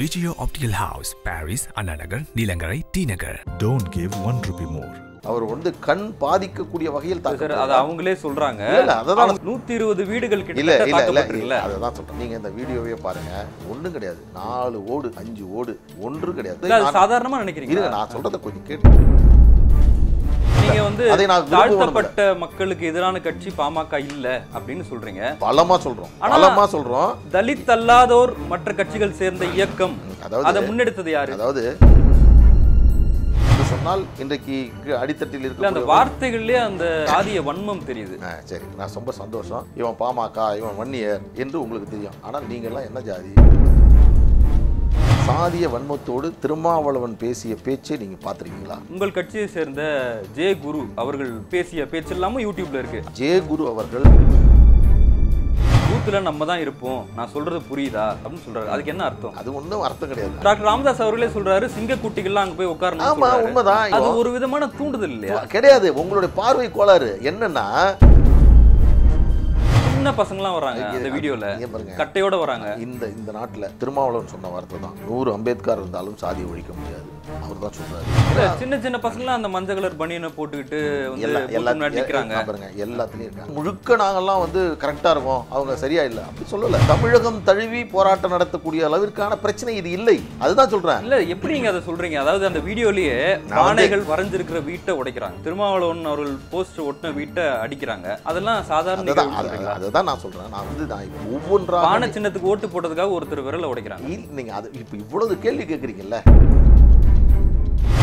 Vijaya Optical House, Paris, Ananagar, Nilangarai, T Nagar. Don't give one rupee more. அவர் வந்து கண் பாதிக்கக்கூடிய வகையில் sir அதை. அவங்களே சொல்றாங்க. அததான் நூத்தி இருபது வீடுகள் இல்ல கிட்ட இல்ல இல்ல தாக்கப்பட்டிருக்குல்ல. அதை தான் சொல்றேன். நீங்க இந்த வீடியோவே பாருங்க. ஒண்ணும் கிடையாது. நாலு ஓடு அஞ்சு ஓடு ஒன்று கிடையாது. சாதாரணமா நினைக்கிறீங்க நான் சொல்றத கொஞ்சம் கேட்டு நீங்க வந்து தாழ்த்தப்பட்ட மக்களுக்கு எதிரான கட்சி பாமக இல்ல அப்படின்னு சொல்றீங்க. பலமா சொல்றோம். ஆனா- பலமா சொல்றோம். தலித் அல்லாதோர் மற்ற கட்சிகள் சேர்ந்த இயக்கம் அதாவது- அதை முன்னெடுத்தது யாரு? அதாவது சொன்னால் இன்றைக்கு அடித்தட்டில் இல்ல அந்த இருக்க வார்த்தைகள்லயே அந்த சாதிய வன்மம் தெரியுது. சரி. நான் ரொம்ப சந்தோஷம். இவன் பாமக இவன் வன்னியர் என்று உங்களுக்கு தெரியும். ஆனால் நீங்கள்லாம் என்ன ஜாதி? சாதிய வன்மத்தோடு திருமாவளவன் பேசிய பேச்சை நீங்க பார்த்திருக்கீங்களா? உங்கள் கட்சியை சேர்ந்த ஜே குரு அவர்கள் பேசிய பேச்சு இல்லாம யூடியூப்ல இருக்கு. ஜே குரு அவர்கள் பூத்துல நம்ம தான் இருப்போம். நான் சொல்றது புரியுதா? அப்படின்னு சொல்றாரு. அதுக்கு என்ன அர்த்தம்? அது ஒன்றும் அர்த்தம் கிடையாது. டாக்டர் ராமதாஸ் அவர்களே சொல்றாரு சிங்க குட்டிகள்லாம் அங்க போய் உட்காரணும் ஆமா உண்மைதான். அது ஒரு விதமான தூண்டுதல் இல்லையா? கிடையாது. உங்களுடைய பார்வை கோளாறு என்னன்னா சின்ன பசங்கலாம் வராங்க அந்த வீடியோல. கட்டையோட வராங்க. இந்த இந்த நாட்டுல திருமாவளவன் சொன்ன வார்த்தை தான். நூறு அம்பேத்கர் இருந்தாலும் சாதியை ஒழிக்க முடியாது. அவர் தான் சொல்றாரு. சின்ன சின்ன பசங்களாம் அந்த மஞ்சள் கலர் பனியனை போட்டுக்கிட்டு வந்து எல்லா பூத்து எல்லா முன்னாடி நிக்கிறாங்க. எ- பாருங்க எல்லாத்துலயும் இருக்காங்க. முழுக்க நாங்கெல்லாம் வந்து கரெக்டா இருக்கோம். அவங்க சரியா இல்ல. அப்படி சொல்லல. தமிழகம் தழுவி போராட்டம் நடத்தக்கூடிய அளவிற்கான பிரச்சனை இது இல்லை. அதுதான் சொல்றேன். இல்ல எப்படி நீங்க அதை சொல்றீங்க? அதாவது அந்த வீடியோலயே பானைகள் வரைஞ்சிருக்கிற வீட்டை உடைக்கிறாங்க. திருமாவளவன் அவர்கள் போஸ்ட் ஒட்டின வீட்டை அடிக்கிறாங்க. அதெல்லாம் சாதாரண அதுதான் நான் சொல்றேன். நான் வந்து நான் ஒவ்வொன்றா பானை சின்னத்துக்கு ஓட்டு போட்டதுக்காக ஒருத்தர் விரல உடைக்கிறாங்க. நீங்க அது இப்ப இவ்வளவு கேள்வி கேக்குறீங்கல்ல.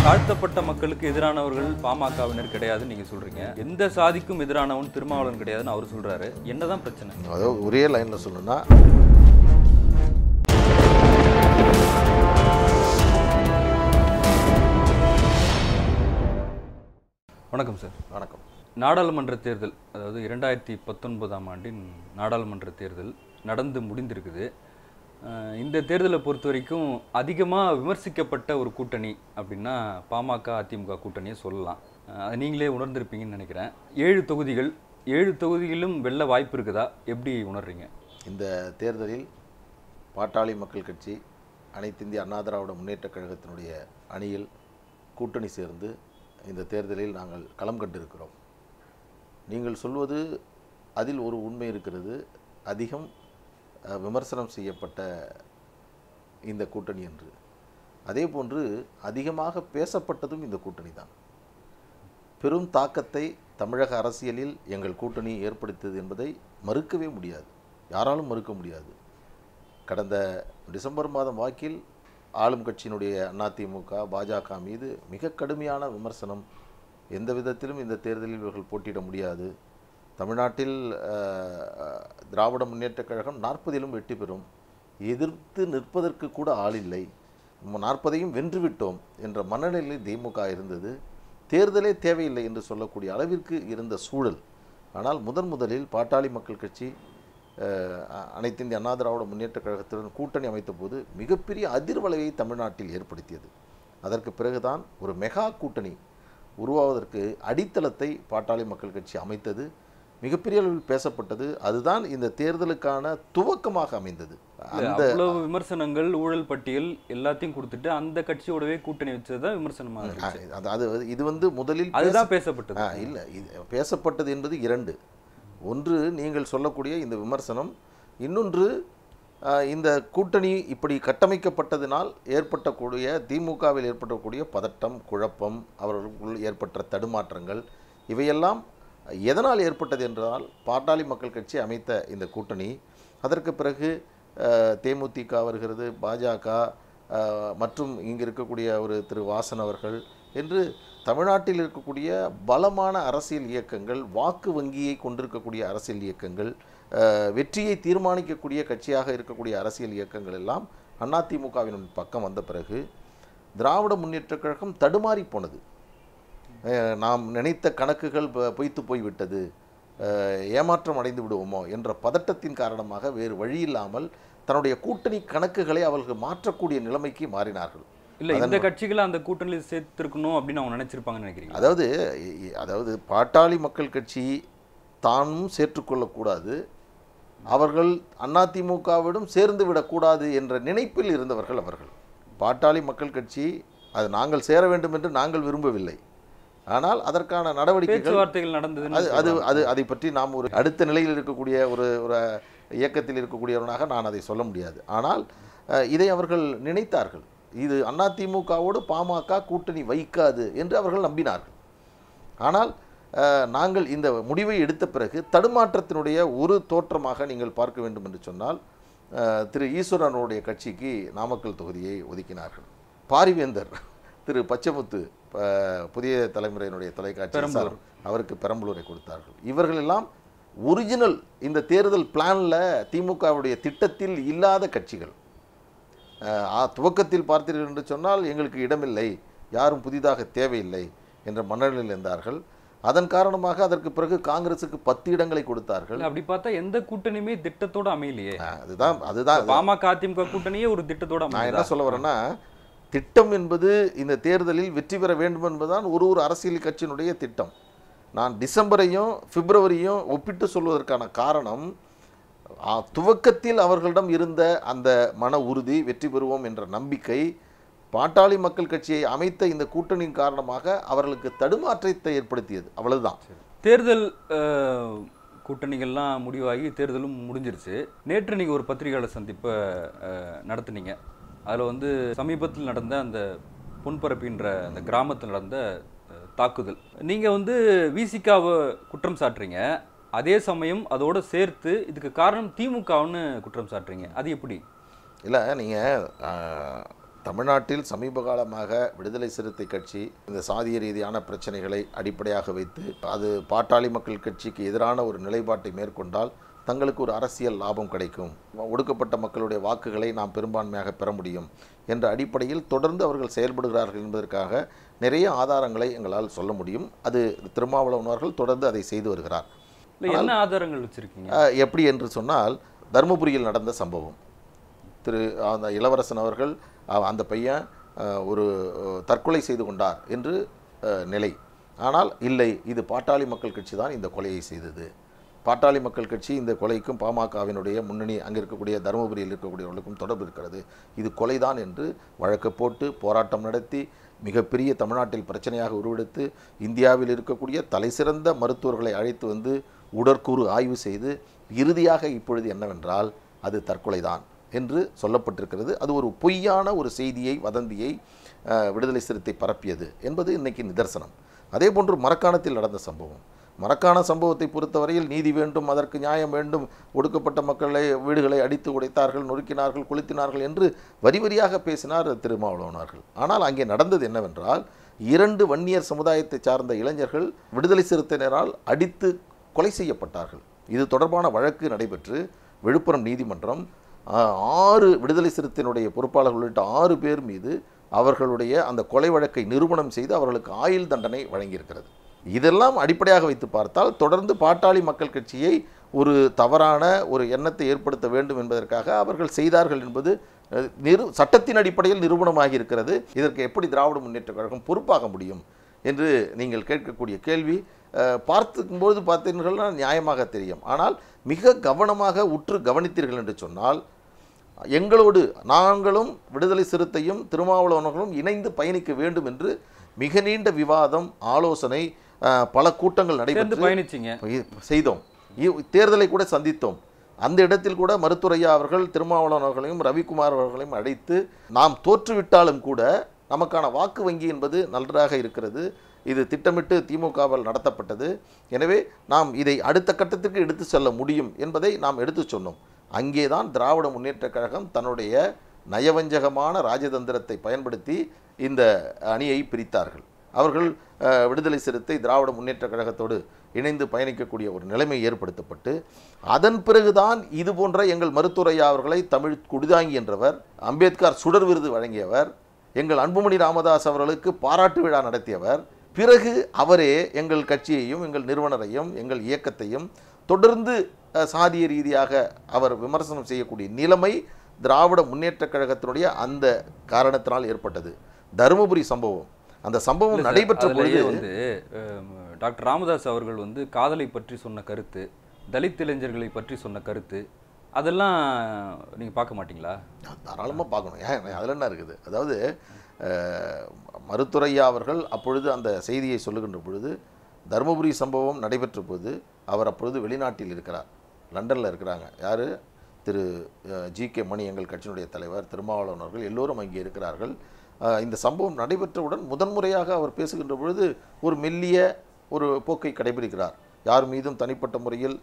தாழ்த்தப்பட்ட மக்களுக்கு எதிரானவர்கள் பாமகவினர் கிடையாதுன்னு நீங்க சொல்றீங்க. எந்த சாதிக்கும் எதிரானவன் திருமாவளவன் கிடையாதுன்னு அவர் சொல்றாரு. என்னதான் பிரச்சனை? அதாவது ஒரே லைன்ல சொல்லணும்னா வணக்கம் சார். வணக்கம். நாடாளுமன்ற தேர்தல் அதாவது இரண்டாயிரத்தி பத்தொன்பதாம் ஆண்டின் நாடாளுமன்ற தேர்தல் நடந்து முடிந்திருக்குது. இந்த தேர்தலை பொறுத்த வரைக்கும் அதிகமாக விமர்சிக்கப்பட்ட ஒரு கூட்டணி அப்படின்னா பாமக அதிமுக கூட்டணியை சொல்லலாம். அதை நீங்களே உணர்ந்திருப்பீங்கன்னு நினைக்கிறேன். ஏழு தொகுதிகள் ஏழு தொகுதிகளிலும் வெல்ல வாய்ப்பு இருக்குதா? எப்படி உணர்றீங்க? இந்த தேர்தலில் பாட்டாளி மக்கள் கட்சி அனைத்து இந்திய அண்ணா திராவிட முன்னேற்றக் கழகத்தினுடைய அணியில் கூட்டணி சேர்ந்து இந்த தேர்தலில் நாங்கள் களம் கண்டிருக்கிறோம். நீங்கள் சொல்வது அதில் ஒரு உண்மை இருக்கிறது. அதிகம் விமர்சனம் செய்யப்பட்ட இந்த கூட்டணி என்று. அதே போன்று அதிகமாக பேசப்பட்டதும் இந்த கூட்டணி தான். பெரும் தாக்கத்தை தமிழக அரசியலில் எங்கள் கூட்டணி ஏற்படுத்தியது என்பதை மறுக்கவே முடியாது. யாராலும் மறுக்க முடியாது. கடந்த டிசம்பர் மாதம் வாக்கில் ஆளும் கட்சியினுடைய அதிமுக பாஜக மீது மிக கடுமையான விமர்சனம். எந்த விதத்திலும் இந்த தேர்தலில் இவர்கள் போட்டியிட முடியாது. தமிழ்நாட்டில் திராவிட முன்னேற்றக் கழகம் நாற்பதிலும் வெற்றி பெறும். எதிர்த்து நிற்பதற்கு கூட ஆள் இல்லை. நாற்பதையும் வென்றுவிட்டோம் என்ற மனநிலையில் திமுக இருந்தது. தேர்தலே தேவையில்லை என்று சொல்லக்கூடிய அளவிற்கு இருந்த சூழல். ஆனால் முதன் முதலில் பாட்டாளி மக்கள் கட்சி அனைத்து இந்திய அண்ணா திராவிட முன்னேற்றக் கழகத்துடன் கூட்டணி அமைத்த போது மிகப்பெரிய அதிர்வலையை தமிழ்நாட்டில் ஏற்படுத்தியது. அதற்கு பிறகுதான் ஒரு மெகா கூட்டணி உருவாவதற்கு அடித்தளத்தை பாட்டாளி மக்கள் கட்சி அமைத்தது. மிகப்பெரிய அளவில் பேசப்பட்டது. அதுதான் இந்த தேர்தலுக்கான துவக்கமாக அமைந்தது. அந்த விமர்சனங்கள் ஊழல் பட்டியல் எல்லாத்தையும் கொடுத்துட்டு அந்த கட்சியோடவே கூட்டணி வச்சதுதான் விமர்சனமா இருந்துச்சு. அது- இது வந்து முதலில் அதுதான் பேசப்பட்டது. இல்லை இது பேசப்பட்டது என்பது இரண்டு. ஒன்று நீங்கள் சொல்லக்கூடிய இந்த விமர்சனம். இன்னொன்று இந்த கூட்டணி இப்படி கட்டமைக்கப்பட்டதினால் ஏற்பட்டக்கூடிய திமுகவில் ஏற்பட்டக்கூடிய பதட்டம் குழப்பம் அவர்களுக்குள் ஏற்பட்ட தடுமாற்றங்கள் இவையெல்லாம் எதனால் ஏற்பட்டது என்றால் பாட்டாளி மக்கள் கட்சி அமைத்த இந்த கூட்டணி அதற்கு பிறகு தேமுதிக வருகிறது பாஜக மற்றும் இங்கே இருக்கக்கூடிய ஒரு திரு வாசன் அவர்கள் என்று தமிழ்நாட்டில் இருக்கக்கூடிய பலமான அரசியல் இயக்கங்கள் வாக்கு வங்கியை கொண்டிருக்கக்கூடிய அரசியல் இயக்கங்கள் வெற்றியை தீர்மானிக்கக்கூடிய கட்சியாக இருக்கக்கூடிய அரசியல் இயக்கங்கள் எல்லாம் அதிமுகவின் பக்கம் வந்த பிறகு திராவிட முன்னேற்றக் கழகம் தடுமாறி போனது. நாம் நினைத்த கணக்குகள் பொய்த்து போய்விட்டது. ஏமாற்றம் அடைந்து விடுவோமோ என்ற பதட்டத்தின் காரணமாக வேறு வழி இல்லாமல் தன்னுடைய கூட்டணி கணக்குகளை அவர்கள் மாற்றக்கூடிய நிலைமைக்கு மாறினார்கள். இல்ல இந்த கட்சிகளை அந்த கூட்டணியில் சேர்த்திருக்கணும் அப்படின்னு அவங்க நினைச்சிருப்பாங்கன்னு நினைக்கிறீங்க அதாவது அதாவது பாட்டாளி மக்கள் கட்சி தானும் சேர்த்துக்கொள்ளக்கூடாது. அவர்கள் அதிமுகவிடம் சேர்ந்து விடக்கூடாது என்ற நினைப்பில் இருந்தவர்கள் அவர்கள். பாட்டாளி மக்கள் கட்சி அது நாங்கள் சேர வேண்டும் என்று நாங்கள் விரும்பவில்லை. ஆனால் அதற்கான நடவடிக்கைகள் நடந்ததுன்னு அது அது. அது அதை பற்றி நாம் ஒரு அடுத்த நிலையில் இருக்கக்கூடிய ஒரு ஒரு இயக்கத்தில் இருக்கக்கூடியவனாக நான் அதை சொல்ல முடியாது. ஆனால் இதை அவர்கள் நினைத்தார்கள். இது அதிமுகவோடு பாமக கூட்டணி வைக்காது என்று அவர்கள் நம்பினார்கள். ஆனால் நாங்கள் இந்த முடிவை எடுத்த பிறகு தடுமாற்றத்தினுடைய ஒரு தோற்றமாக நீங்கள் பார்க்க வேண்டும் என்று சொன்னால் திரு ஈஸ்வரனுடைய கட்சிக்கு நாமக்கல் தொகுதியை ஒதுக்கினார்கள். பாரிவேந்தர் திரு பச்சமுத்து புதிய தலைமுறையினுடைய தொலைக்காட்சி. அவருக்கு பெரம்பலூரை கொடுத்தார்கள். இவர்கள் எல்லாம் ஒரிஜினல் இந்த தேர்தல் பிளானில் திமுகவுடைய திட்டத்தில் இல்லாத கட்சிகள். துவக்கத்தில் பார்த்தீர்கள் என்று சொன்னால் எங்களுக்கு இடமில்லை யாரும் புதிதாக தேவையில்லை என்ற மனநிலையில் இருந்தார்கள். அதன் காரணமாக அதற்கு பிறகு காங்கிரசுக்கு பத்து இடங்களை கொடுத்தார்கள். அப்படி பார்த்தா எந்த கூட்டணியுமே திட்டத்தோட அமையலையே. அதுதான் அதுதான். பாமக அதிமுக கூட்டணியே ஒரு திட்டத்தோட நான் என்ன? சொல்ல வரேன்னா திட்டம் என்பது இந்த தேர்தலில் வெற்றி பெற வேண்டும் என்பதுதான் ஒரு ஒரு அரசியல் கட்சியினுடைய திட்டம். நான் டிசம்பரையும் பிப்ரவரியும் ஒப்பிட்டு சொல்வதற்கான காரணம் துவக்கத்தில் அவர்களிடம் இருந்த அந்த மன உறுதி வெற்றி பெறுவோம் என்ற நம்பிக்கை பாட்டாளி மக்கள் கட்சியை அமைத்த இந்த கூட்டணியின் காரணமாக அவர்களுக்கு தடுமாற்றத்தை ஏற்படுத்தியது. அவ்வளவுதான். தேர்தல் கூட்டணிகள்லாம் முடிவாகி தேர்தலும் முடிஞ்சிருச்சு. நேற்று நீங்கள் ஒரு பத்திரிகையாளர் சந்திப்பை நடத்துனீங்க. அதில் வந்து சமீபத்தில் நடந்த அந்த புன்பரப்பின்ற அந்த கிராமத்தில் நடந்த தாக்குதல். நீங்கள் வந்து விசிகாவை குற்றம் சாட்டுறீங்க. அதே சமயம் அதோடு சேர்த்து இதுக்கு காரணம் திமுகவுன்னு குற்றம் சாட்டுறீங்க. அது எப்படி? இல்லை நீங்கள் தமிழ்நாட்டில் சமீப காலமாக விடுதலை சிறுத்தை கட்சி இந்த சாதிய ரீதியான பிரச்சனைகளை அடிப்படையாக வைத்து அது பாட்டாளி மக்கள் கட்சிக்கு எதிரான ஒரு நிலைப்பாட்டை மேற்கொண்டால் தங்களுக்கு ஒரு அரசியல் லாபம் கிடைக்கும். ஒடுக்கப்பட்ட மக்களுடைய வாக்குகளை நாம் பெரும்பான்மையாக பெற முடியும் என்ற அடிப்படையில் தொடர்ந்து அவர்கள் செயல்படுகிறார்கள் என்பதற்காக நிறைய ஆதாரங்களை எங்களால் சொல்ல முடியும். அது திருமாவளவன் அவர்கள் தொடர்ந்து அதை செய்து வருகிறார். என்ன ஆதாரங்கள் வச்சுருக்கீங்க? எப்படி என்று சொன்னால் தருமபுரியில் நடந்த சம்பவம். திரு அந்த இளவரசன் அவர்கள் அந்த பையன் ஒரு தற்கொலை செய்து கொண்டார் என்று நிலை. ஆனால் இல்லை இது பாட்டாளி மக்கள் கட்சி தான் இந்த கொலையை செய்தது. பாட்டாளி மக்கள் கட்சி இந்த கொலைக்கும் பாமகவினுடைய முன்னணி அங்கே இருக்கக்கூடிய தருமபுரியில் இருக்கக்கூடியவர்களுக்கும் தொடர்பு இருக்கிறது. இது கொலைதான் என்று வழக்கு போட்டு போராட்டம் நடத்தி மிகப்பெரிய தமிழ்நாட்டில் பிரச்சனையாக உருவெடுத்து இந்தியாவில் இருக்கக்கூடிய தலைசிறந்த மருத்துவர்களை அழைத்து வந்து உடற்கூறு ஆய்வு செய்து இறுதியாக இப்பொழுது என்னவென்றால் அது தற்கொலைதான் என்று சொல்லப்பட்டிருக்கிறது. அது ஒரு பொய்யான ஒரு செய்தியை வதந்தியை விடுதலை சிறுத்தை பரப்பியது என்பது இன்னைக்கு நிதர்சனம். அதே போன்று மரக்காணத்தில் நடந்த சம்பவம். மரக்கான சம்பவத்தை பொறுத்தவரையில் நீதி வேண்டும் அதற்கு நியாயம் வேண்டும் ஒடுக்கப்பட்ட மக்களை வீடுகளை அடித்து உடைத்தார்கள் நொறுக்கினார்கள் கொளுத்தினார்கள் என்று வரி வரியாக பேசினார் திருமாவளவனார்கள். ஆனால் அங்கே நடந்தது என்னவென்றால் இரண்டு வன்னியர் சமுதாயத்தை சார்ந்த இளைஞர்கள் விடுதலை சிறுத்தையினரால் அடித்து கொலை செய்யப்பட்டார்கள். இது தொடர்பான வழக்கு நடைபெற்று விழுப்புரம் நீதிமன்றம் ஆறு விடுதலை சிறுத்தையினுடைய பொறுப்பாளர்கள் உள்ளிட்ட ஆறு பேர் மீது அவர்களுடைய அந்த கொலை வழக்கை நிரூபணம் செய்து அவர்களுக்கு ஆயுள் தண்டனை வழங்கியிருக்கிறது. இதெல்லாம் அடிப்படையாக வைத்து பார்த்தால் தொடர்ந்து பாட்டாளி மக்கள் கட்சியை ஒரு தவறான ஒரு எண்ணத்தை ஏற்படுத்த வேண்டும் என்பதற்காக அவர்கள் செய்தார்கள் என்பது நிறு நிரு சட்டத்தின் அடிப்படையில் நிரூபணமாகி இருக்கிறது. இதற்கு எப்படி திராவிட முன்னேற்ற கழகம் பொறுப்பாக முடியும் என்று நீங்கள் கேட்கக்கூடிய கேள்வி பார்த்துக்கும்போது பார்த்தீர்கள்னா நியாயமாக தெரியும். ஆனால் மிக கவனமாக உற்று கவனித்தீர்கள் என்று சொன்னால் எங்களோடு நாங்களும் விடுதலை சிறுத்தையும் திருமாவளவர்களும் இணைந்து பயணிக்க வேண்டும் என்று மிக நீண்ட விவாதம் ஆலோசனை பல கூட்டங்கள் நடைபெற்று பயணிச்சிங்க. செய்தோம். தேர்தலை கூட சந்தித்தோம். அந்த இடத்தில் கூட மருத்துவரையா அவர்கள் திருமாவளவன் அவர்களையும் ரவிக்குமார் அவர்களையும் அழைத்து நாம் தோற்றுவிட்டாலும் கூட நமக்கான வாக்கு வங்கி என்பது நன்றாக இருக்கிறது. இது திட்டமிட்டு திமுகவால் நடத்தப்பட்டது. எனவே நாம் இதை அடுத்த கட்டத்திற்கு எடுத்து செல்ல முடியும் என்பதை நாம் எடுத்து சொன்னோம். அங்கேதான் திராவிட முன்னேற்றக் கழகம் தன்னுடைய நயவஞ்சகமான ராஜதந்திரத்தை பயன்படுத்தி இந்த அணியை பிரித்தார்கள். அவர்கள் விடுதலை சிறுத்தை திராவிட முன்னேற்ற கழகத்தோடு இணைந்து பயணிக்கக்கூடிய ஒரு நிலைமை ஏற்படுத்தப்பட்டு அதன் பிறகுதான் இது போன்ற எங்கள் மருத்துவரையா அவர்களை தமிழ் குடிதாங்கி என்றவர் அம்பேத்கர் சுடர் விருது வழங்கியவர் எங்கள் அன்புமணி ராமதாஸ் அவர்களுக்கு பாராட்டு விழா நடத்தியவர் பிறகு அவரே எங்கள் கட்சியையும் எங்கள் நிறுவனரையும் எங்கள் இயக்கத்தையும் தொடர்ந்து சாதிய ரீதியாக அவர் விமர்சனம் செய்யக்கூடிய நிலைமை திராவிட முன்னேற்றக் கழகத்தினுடைய அந்த காரணத்தினால் ஏற்பட்டது. தருமபுரி சம்பவம். அந்த சம்பவம் நடைபெற்ற பொழுது வந்து டாக்டர் ராமதாஸ் அவர்கள் வந்து காதலை பற்றி சொன்ன கருத்து தலித் இளைஞர்களை பற்றி சொன்ன கருத்து அதெல்லாம் நீங்க பார்க்க மாட்டீங்களா? தாராளமாக பார்க்கணும். ஏன் அதில் என்ன இருக்குது? அதாவது மருத்துரையா அவர்கள் அப்பொழுது அந்த செய்தியை சொல்லுகின்ற பொழுது தருமபுரி சம்பவம் நடைபெற்ற போது அவர் அப்பொழுது வெளிநாட்டில் இருக்கிறார். லண்டனில் இருக்கிறாங்க. யார்? திரு ஜி கே மணி எங்கள் கட்சியினுடைய தலைவர் திருமாவளவன் அவர்கள். எல்லோரும் அங்கே இருக்கிறார்கள். இந்த சம்பவம் நடைபெற்றவுடன் முதன்முறையாக அவர் பேசுகின்ற பொழுது ஒரு மெல்லிய ஒரு போக்கை கடைபிடிக்கிறார். யார் மீதும் தனிப்பட்ட முறையில்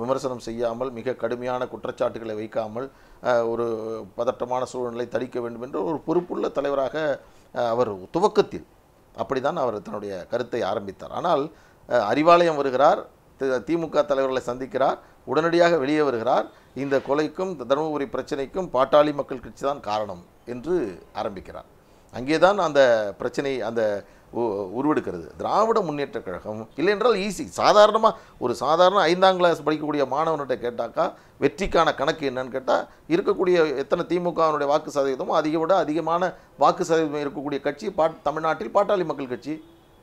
விமர்சனம் செய்யாமல் மிக கடுமையான குற்றச்சாட்டுகளை வைக்காமல் ஒரு பதட்டமான சூழ்நிலை தடிக்க வேண்டும் என்ற ஒரு பொறுப்புள்ள தலைவராக அவர் துவக்கத்தில் அப்படிதான் அவர் தன்னுடைய கருத்தை ஆரம்பித்தார். ஆனால் அறிவாலயம் வருகிறார் திமுக தலைவர்களை சந்திக்கிறார் உடனடியாக வெளியே வருகிறார். இந்த கொலைக்கும் தருமபுரி பிரச்சனைக்கும் பாட்டாளி மக்கள் கட்சி தான் காரணம் என்று ஆரம்பிக்கிறார். அங்கே தான் அந்த பிரச்சனை அந்த உ- உருவெடுக்கிறது. திராவிட முன்னேற்ற கழகம் இல்லை என்றால் ஈஸி சாதாரணமாக ஒரு சாதாரண ஐந்தாம் கிளாஸ் படிக்கக்கூடிய மாணவன்கிட்ட கேட்டாக்கா வெற்றிக்கான கணக்கு என்னன்னு கேட்டால் இருக்கக்கூடிய எத்தனை திமுகவினுடைய வாக்கு சதவீதமோ அதிக விட அதிகமான வாக்கு சதவீதம் இருக்கக்கூடிய கட்சி பாட் தமிழ்நாட்டில் பாட்டாளி மக்கள் கட்சி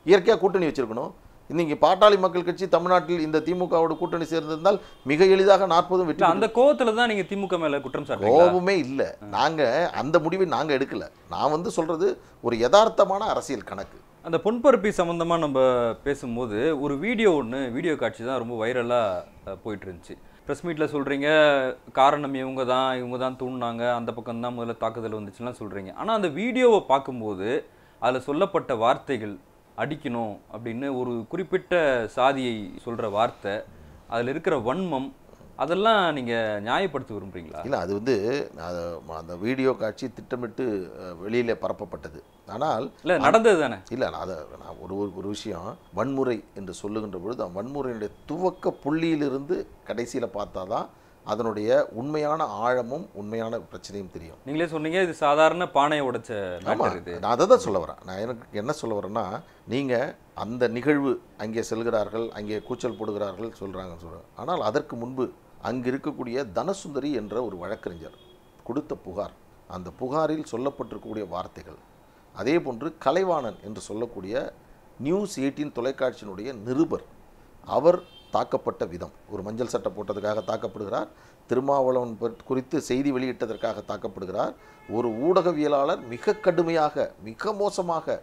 இயற்கையாக கூட்டணி வச்சிருக்கணும். இன்னைக்கு பாட்டாளி மக்கள் கட்சி தமிழ்நாட்டில் இந்த திமுகவோட கூட்டணி சேர்ந்திருந்தால் மிக எளிதாக நாற்பதும் வெற்றி அந்த கோவத்துல தான் நீங்க திமுக மேல குற்றம் சாட்டுறீங்களா? கோபமே இல்லை. நாங்கள் அந்த முடிவை நாங்கள் எடுக்கல. நான் வந்து சொல்றது ஒரு யதார்த்தமான அரசியல் கணக்கு. அந்த பொன்பரப்பி சம்மந்தமாக நம்ம பேசும்போது ஒரு வீடியோ ஒன்று வீடியோ காட்சி தான் ரொம்ப வைரலாக போயிட்டு இருந்துச்சு ப்ரெஸ் மீட்டில் சொல்கிறீங்க காரணம் இவங்க தான் இவங்க தான் தூண்டினாங்க அந்த பக்கம் தான் முதல்ல தாக்குதல் வந்துச்சுலாம் சொல்கிறீங்க ஆனால் அந்த வீடியோவை பார்க்கும்போது அதில் சொல்லப்பட்ட வார்த்தைகள் அடிக்கணும் அப்படின்னு ஒரு குறிப்பிட்ட சாதியை சொல்கிற வார்த்தை அதில் இருக்கிற வன்மம் அதெல்லாம் நீங்கள் நியாயப்படுத்த விரும்புறீங்களா? இல்லை அது வந்து அந்த வீடியோ காட்சி திட்டமிட்டு வெளியில பரப்பப்பட்டது. ஆனால் இல்லை நடந்தது தானே? இல்லை நான் அதை நான் ஒரு ஒரு ஒரு விஷயம் வன்முறை என்று சொல்லுகின்ற பொழுது அந்த வன்முறையினுடைய துவக்க புள்ளியிலிருந்து கடைசியில் பார்த்தா தான் அதனுடைய உண்மையான ஆழமும் உண்மையான பிரச்சனையும் தெரியும். நீங்களே சொன்னீங்க இது சாதாரண பானையை உடைச்ச நான் அதை தான் சொல்ல வரேன். நான் எனக்கு என்ன சொல்ல வரேன்னா நீங்கள் அந்த நிகழ்வு அங்கே செல்கிறார்கள் அங்கே கூச்சல் போடுகிறார்கள் சொல்கிறாங்கன்னு சொல்கிறேன் ஆனால் அதற்கு முன்பு அங்கு இருக்கக்கூடிய தனசுந்தரி என்ற ஒரு வழக்கறிஞர் கொடுத்த புகார் அந்த புகாரில் சொல்லப்பட்டிருக்கக்கூடிய வார்த்தைகள் அதே போன்று கலைவாணன் என்று சொல்லக்கூடிய நியூஸ் எயிட்டீன் தொலைக்காட்சியினுடைய நிருபர் அவர் தாக்கப்பட்ட விதம். ஒரு மஞ்சள் சட்டை போட்டதுக்காக தாக்கப்படுகிறார். திருமாவளவன் குறித்து செய்தி வெளியிட்டதற்காக தாக்கப்படுகிறார். ஒரு ஊடகவியலாளர் மிக கடுமையாக மிக மோசமாக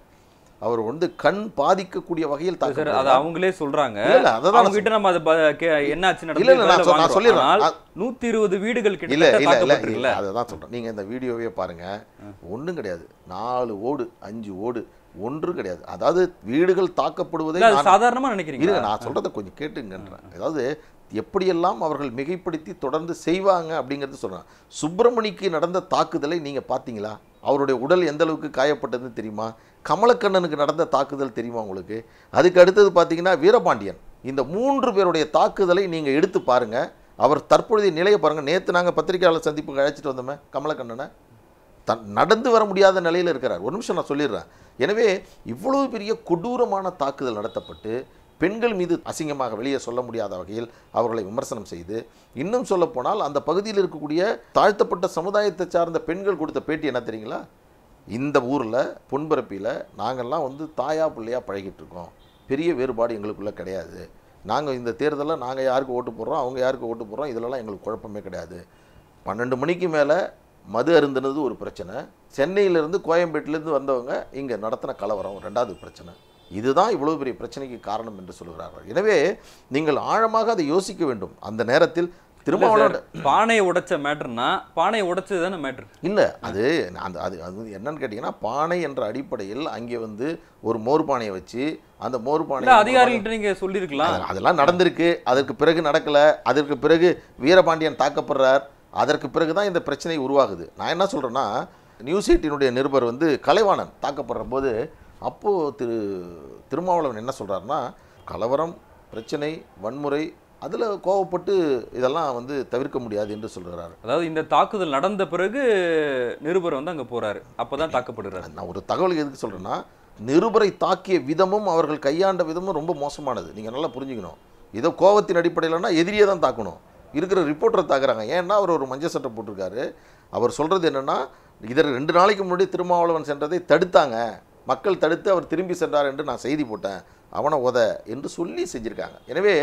அவர் வந்து கண் பாதிக்கக்கூடிய வகையில் சார் அதை அவங்களே சொல்றாங்க. இல்ல, இல்ல, அதை தான் அவங்க கிட்ட நம்ம அதை ப- கே- என்னாச்சு இல்ல, இல்ல, நான் சொ- நான் சொல்லிடுறேன். ஆனால் அ- நூத்தி இருபது வீடுகள் இல்ல கிட்ட இல்ல இல்ல தாக்கப்பட்டிருக்குல்ல. அதை தான் சொல்றேன். நீங்க இந்த வீடியோவே பாருங்க. ஒண்ணும் கிடையாது. நாலு ஓடு அஞ்சு ஓடு ஒன்று கிடையாது. அதாவது வீடுகள் தாக்கப்படுவதை இல்ல, அது நான் சாதாரணமா இருங்க நினைக்கிறீங்க நான் சொல்றதை கொஞ்சம் கேட்டுங்கன்றேன். அதாவது எப்படியெல்லாம் அவர்கள் மிகைப்படுத்தி தொடர்ந்து செய்வாங்க அப்படிங்கிறது சொல்றேன். சுப்பிரமணிக்கு நடந்த தாக்குதலை நீங்க பார்த்தீங்களா? அவருடைய உடல் எந்த அளவுக்கு காயப்பட்டதுன்னு தெரியுமா? கமலக்கண்ணனுக்கு நடந்த தாக்குதல் தெரியுமா உங்களுக்கு? அதுக்கு அடுத்தது பார்த்தீங்கன்னா வீரபாண்டியன். இந்த மூன்று பேருடைய தாக்குதலை நீங்க எடுத்து பாருங்க. அவர் தற்பொழுதைய நிலையை பாருங்க. நேற்று நாங்கள் பத்திரிகையாளர் சந்திப்புக்கு அழைச்சிட்டு வந்தோமே கமலக்கண்ணனை. தன் நடந்து வர முடியாத நிலையில் இருக்கிறார். ஒரு நிமிஷம் நான் சொல்லிடுறேன். எனவே இவ்வளவு பெரிய கொடூரமான தாக்குதல் நடத்தப்பட்டு பெண்கள் மீது அசிங்கமாக வெளியே சொல்ல முடியாத வகையில் அவர்களை விமர்சனம் செய்து இன்னும் சொல்லப்போனால் அந்த பகுதியில் இருக்கக்கூடிய தாழ்த்தப்பட்ட சமுதாயத்தை சார்ந்த பெண்கள் கொடுத்த பேட்டி என்ன தெரியுங்களா? இந்த ஊரில் பொன்பரப்பியில் நாங்கள்லாம் வந்து தாயா பிள்ளையா பழகிட்டு இருக்கோம். பெரிய வேறுபாடு எங்களுக்குள்ளே கிடையாது. நாங்கள் இந்த தேர்தலில் நாங்கள் யாருக்கு ஓட்டு போடுறோம் அவங்க யாருக்கு ஓட்டு போடுறோம் இதிலலாம் எங்களுக்கு குழப்பமே கிடையாது. பன்னெண்டு மணிக்கு மேலே மது அருந்தினது ஒரு பிரச்சனை. சென்னையிலேருந்து கோயம்பேட்டிலேருந்து வந்தவங்க இங்கே நடத்தின கலவரம் ரெண்டாவது பிரச்சனை. இதுதான் இவ்வளவு பெரிய பிரச்சனைக்கு காரணம் என்று சொல்கிறார்கள். எனவே நீங்கள் ஆழமாக அதை யோசிக்க வேண்டும். அந்த நேரத்தில் திருமாவளவன் பானையை உடைச்ச மேட்டர்னா பானையை உடைச்சது தானே மேட்டர்? இல்லை அது அந்த அது அது என்னன்னு கேட்டிங்கன்னா பானை என்ற அடிப்படையில் அங்கே வந்து ஒரு மோர் பானையை வச்சு அந்த மோர் பானை அதிகாரிகள்ட்ட நீங்க சொல்லியிருக்கலாம். அது- அதெல்லாம் நடந்திருக்கு. அதற்கு பிறகு நடக்கல. அதற்கு பிறகு வீரபாண்டியன் தாக்கப்படுறார். அதற்கு பிறகு தான் இந்த பிரச்சனை உருவாகுது. நான் என்ன சொல்கிறேன்னா நியூஸ் எயிட்டினுடைய நிருபர் வந்து கலைவாணன் தாக்கப்படுற போது அப்போது திரு திருமாவளவன் என்ன சொல்கிறாருன்னா கலவரம் பிரச்சனை வன்முறை அதில் கோவப்பட்டு இதெல்லாம் வந்து தவிர்க்க முடியாது என்று சொல்கிறார் அதாவது இந்த தாக்குதல் நடந்த பிறகு நிருபர் வந்து அங்க போறாரு. அப்பதான் தாக்கப்படுறாரு. நான் ஒரு தகவல் எதுக்கு சொல்கிறேன்னா நிருபரை தாக்கிய விதமும் அவர்கள் கையாண்ட விதமும் ரொம்ப மோசமானது. நீங்கள் நல்லா புரிஞ்சுக்கணும். இதோ கோவத்தின் அடிப்படையிலனா எதிரியே தான் தாக்கணும். இருக்கிற ரிப்போர்ட்டரை தாக்குறாங்க. ஏன்னா அவர் ஒரு மஞ்சள் சட்டை போட்டிருக்காரு. அவர் சொல்கிறது என்னென்னா இதில் ரெண்டு நாளைக்கு முன்னாடி திருமாவளவன் சென்றதை தடுத்தாங்க. மக்கள் தடுத்து அவர் திரும்பி சென்றார் என்று நான் செய்தி போட்டேன். அவனை உத என்று சொல்லி செஞ்சுருக்காங்க. எனவே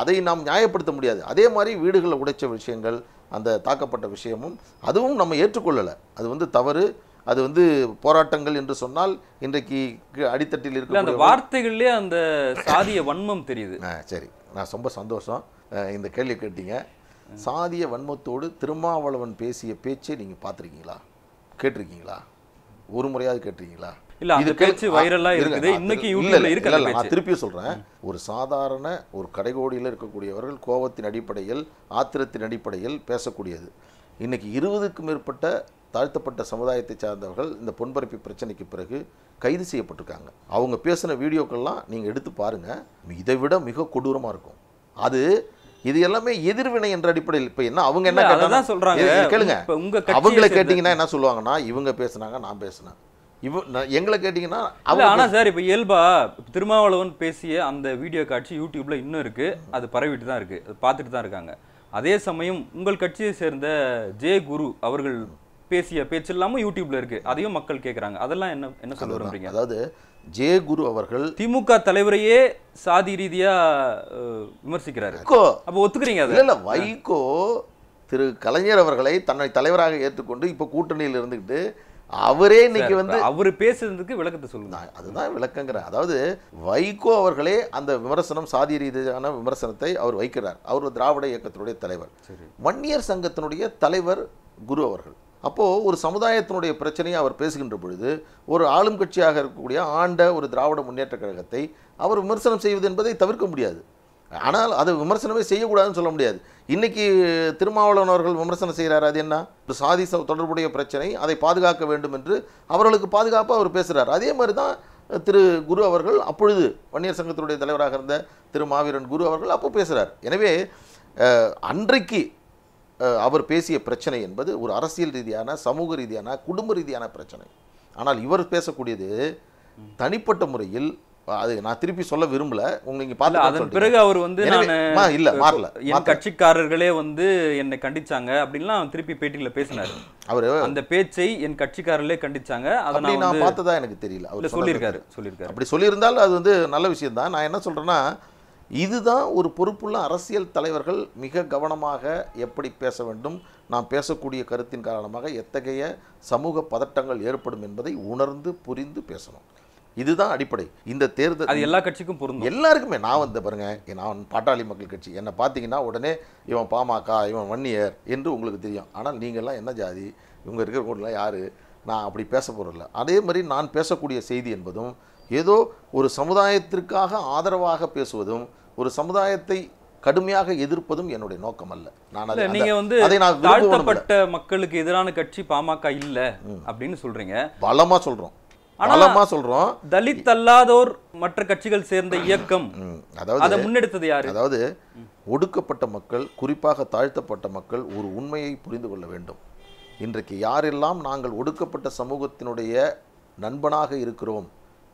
அதை நாம் நியாயப்படுத்த முடியாது. அதே மாதிரி வீடுகளை உடைச்ச விஷயங்கள் அந்த தாக்கப்பட்ட விஷயமும் அதுவும் நம்ம ஏற்றுக்கொள்ளலை. அது வந்து தவறு. அது வந்து போராட்டங்கள் என்று சொன்னால் இன்றைக்கு அடித்தட்டில் இல்ல அந்த வார்த்தைகள்லயே அந்த சாதிய வன்மம் தெரியுது. ஆ சரி. நான் ரொம்ப சந்தோஷம். இந்த கேள்வி கேட்டீங்க. சாதிய வன்மத்தோடு திருமாவளவன் பேசிய பேச்சை நீங்கள் பார்த்துருக்கீங்களா? கேட்டிருக்கீங்களா? ஒரு முறையாவது கேட்டிருக்கீங்களா? இல்ல, இது பேச்சு இருங்க, இருக்குது. இன்னைக்கு இல்ல, இருக்கு இல்ல, நான். திருப்பியும் சொல்றேன். ஒரு சாதாரண ஒரு கடைகோடியில் இருக்கக்கூடியவர்கள் கோபத்தின் அடிப்படையில் ஆத்திரத்தின் அடிப்படையில் பேசக்கூடியது. இன்னைக்கு இருபதுக்கும் மேற்பட்ட தாழ்த்தப்பட்ட சமுதாயத்தை சார்ந்தவர்கள் இந்த பொன்பரப்பி பிரச்சனைக்கு பிறகு கைது செய்யப்பட்டிருக்காங்க. அவங்க பேசின வீடியோக்கள்லாம் நீங்கள் எடுத்து பாருங்க. இதை விட மிக கொடூரமாக இருக்கும். அது இது எல்லாமே எதிர்வினை என்ற அடிப்படையில். இப்போ என்ன அவங்க என்ன கேட்டாங்க? சொல்றாங்க. கேளுங்க. அவங்கள கேட்டிங்கன்னா என்ன சொல்லுவாங்கன்னா இவங்க பேசுனாங்க நான் பேசினேன். இவ எங்களை கேட்டிங்கன்னா இல்ல அவங்க ஆனா சார் இப்ப இயல்பா திருமாவளவன் பேசிய அந்த வீடியோ காட்சி யூடியூப்ல இன்னும் இருக்கு. அது பரவிட்டு தான் இருக்கு. அது பார்த்துட்டு தான் இருக்காங்க. அதே சமயம் உங்கள் கட்சியை சேர்ந்த ஜே குரு அவர்கள் பேசிய பேச்சு எல்லாமும் யூடியூப்ல இருக்கு. அதையும் மக்கள் கேக்குறாங்க. அதெல்லாம் என்ன என்ன சொல்ல விரும்புறீங்க? அதாவது ஜே குரு அவர்கள் திமுக தலைவரையே சாதி ரீதியா விமர்சிக்கிறாரு. அப்ப ஒத்துக்கிறீங்க அதை? இல்ல வைகோ திரு கலைஞர் அவர்களை தன்னை தலைவராக ஏற்றுக்கொண்டு இப்ப கூட்டணியில் இருந்துக்கிட்டு அவரே இன்னைக்கு வந்து அவரு பேசுறதுக்கு விளக்கத்தை சொல்லுங்க. அதுதான் விளக்கங்கிறேன். அதாவது வைகோ அவர்களே அந்த விமர்சனம் சாதி ரீதியான விமர்சனத்தை அவர் வைக்கிறார். அவர் ஒரு திராவிட இயக்கத்தினுடைய தலைவர். வன்னியர் சங்கத்தினுடைய தலைவர் குரு அவர்கள். அப்போது ஒரு சமுதாயத்தினுடைய பிரச்சனையை அவர் பேசுகின்ற பொழுது ஒரு ஆளும் கட்சியாக இருக்கக்கூடிய ஆண்ட ஒரு திராவிட முன்னேற்ற கழகத்தை அவர் விமர்சனம் செய்வது என்பதை தவிர்க்க முடியாது. ஆனால் அதை விமர்சனமே செய்யக்கூடாதுன்னு சொல்ல முடியாது. இன்னைக்கு திருமாவளவன் அவர்கள் விமர்சனம் செய்கிறார் அது என்ன? ஒரு சாதி ச- தொடர்புடைய பிரச்சனை அதை பாதுகாக்க வேண்டும் என்று அவர்களுக்கு பாதுகாப்பாக அவர் பேசுகிறார் அதே மாதிரி தான் திரு குரு அவர்கள் அப்பொழுது வன்னியர் சங்கத்தினுடைய தலைவராக இருந்த திரு மாவீரன் குரு அவர்கள் அப்போ பேசுகிறார் எனவே அன்றைக்கு அவர் பேசிய பிரச்சனை என்பது ஒரு அரசியல் ரீதியான சமூக ரீதியான குடும்ப ரீதியான பிரச்சனை. ஆனால் இவர் பேசக்கூடியது தனிப்பட்ட முறையில் அது நான் திருப்பி சொல்ல விரும்பல. உங்க நீங்க இல்ல பார்த்து அதன் பிறகு அவர் வந்து நானு இல்ல, மாறல, என். கட்சிக்காரர்களே வந்து என்னை கண்டிச்சாங்க அப்படின்லாம் திருப்பி பேட்டியில பேசினாரு. அவரு அந்த பேச்சை என் கட்சிக்காரர்களே கண்டிச்சாங்க. அதை நான் பார்த்ததா எனக்கு தெரியல. அவர் சொல்லியிருக்காரு சொல்லியிருக்காரு. அப்படி சொல்லியிருந்தால் அது வந்து நல்ல விஷயம்தான். நான் என்ன சொல்கிறேன்னா இதுதான் ஒரு பொறுப்புள்ள அரசியல் தலைவர்கள் மிக கவனமாக எப்படி பேச வேண்டும். நாம் பேசக்கூடிய கருத்தின் காரணமாக எத்தகைய சமூக பதட்டங்கள் ஏற்படும் என்பதை உணர்ந்து புரிந்து பேசணும். இதுதான் அடிப்படை. இந்த தேர்தல் அது எல்லா கட்சிக்கும் பொருந்தும். எல்லாருக்குமே. நான் வந்து பாருங்க நான் பாட்டாளி மக்கள் கட்சி. என்னை பார்த்தீங்கன்னா உடனே இவன் பாமக இவன் வன்னியர் என்று உங்களுக்கு தெரியும். ஆனால் நீங்கள்லாம் என்ன ஜாதி? இவங்க இருக்கிறவங்களாம் யார்? நான் அப்படி பேச போகிறதில்ல அதே மாதிரி நான் பேசக்கூடிய செய்தி என்பதும் ஏதோ ஒரு சமுதாயத்திற்காக ஆதரவாக பேசுவதும் ஒரு சமுதாயத்தை கடுமையாக எதிர்ப்பதும் என்னுடைய நோக்கம் அல்ல. நான் நீங்க வந்து. தாழ்த்தப்பட்ட மக்களுக்கு எதிரான கட்சி பாமக இல்ல அப்படின்னு சொல்றீங்க. பலமா சொல்றோம். பலமா சொல்றோம். தலித் அல்லாதோர் மற்ற கட்சிகள் சேர்ந்த இயக்கம். ம், அதை அதாவது முன்னெடுத்தது யாரு? அதாவது ஒடுக்கப்பட்ட மக்கள் குறிப்பாக தாழ்த்தப்பட்ட மக்கள் ஒரு உண்மையை புரிந்து கொள்ள வேண்டும். இன்றைக்கு யாரெல்லாம் நாங்கள் ஒடுக்கப்பட்ட சமூகத்தினுடைய நண்பனாக இருக்கிறோம்